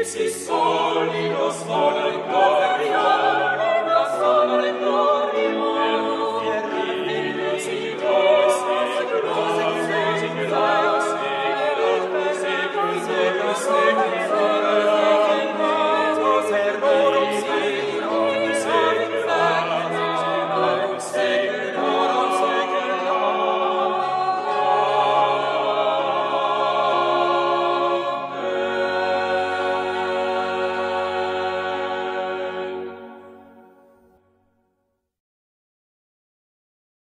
Ipsi solidos volen